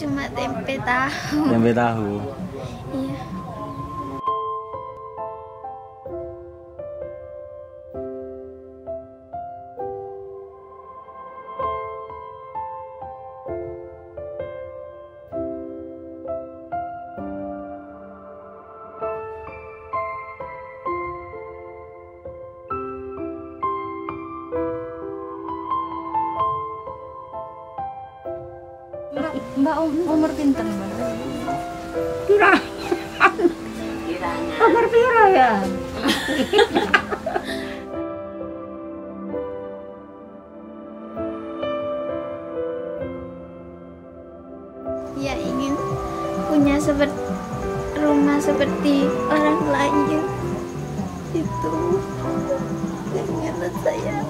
cuma tempe tahu Tempe tahu. iya Mbak, mbak um- umur pinten mbak? Kira. Umur piro ya? ya ingin punya seperti rumah seperti orang lain itu keinginan saya